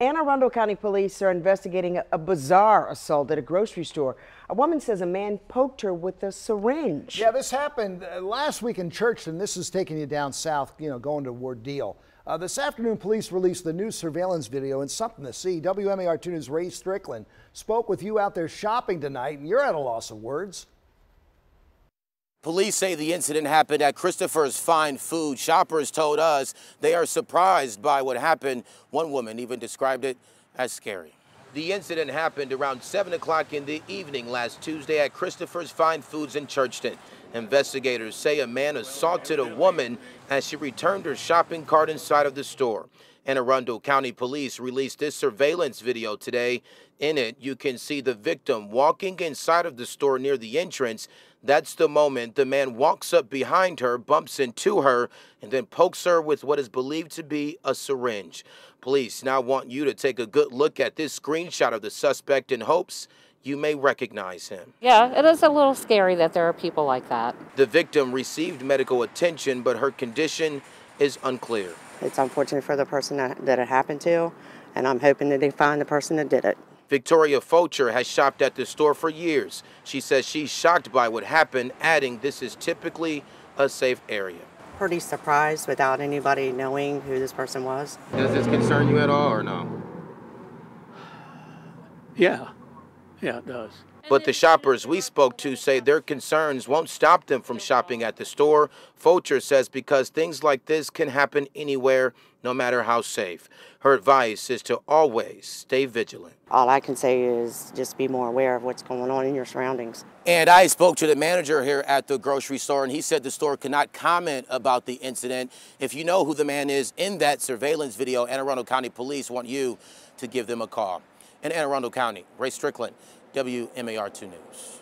Anne Arundel County Police are investigating a bizarre assault at a grocery store. A woman says a man poked her with a syringe. Yeah, this happened uh, last week in Churchton. This is taking you down south, you know, going to Ward Deale. Uh, this afternoon, police released the new surveillance video and something to see. WMAR 2 News' Ray Strickland spoke with you out there shopping tonight, and you're at a loss of words. Police say the incident happened at Christopher's Fine Food. Shoppers told us they are surprised by what happened. One woman even described it as scary. The incident happened around 7 o'clock in the evening last Tuesday at Christopher's Fine Foods in Churchton. Investigators say a man assaulted a woman as she returned her shopping cart inside of the store. Anne Arundel County Police released this surveillance video today. In it, you can see the victim walking inside of the store near the entrance. That's the moment the man walks up behind her, bumps into her, and then pokes her with what is believed to be a syringe. Police now want you to take a good look at this screenshot of the suspect in hopes you may recognize him. Yeah, it is a little scary that there are people like that. The victim received medical attention, but her condition is unclear. It's unfortunate for the person that, that it happened to, and I'm hoping that they find the person that did it. Victoria Fulcher has shopped at the store for years. She says she's shocked by what happened, adding this is typically a safe area. Pretty surprised without anybody knowing who this person was. Does this concern you at all or no? Yeah, yeah, it does. But the shoppers we spoke to say their concerns won't stop them from shopping at the store. Fulcher says because things like this can happen anywhere, no matter how safe. Her advice is to always stay vigilant. All I can say is just be more aware of what's going on in your surroundings. And I spoke to the manager here at the grocery store, and he said the store cannot comment about the incident. If you know who the man is in that surveillance video, Anne Arundel County Police want you to give them a call. In Anne Arundel County, Ray Strickland, WMAR 2 News.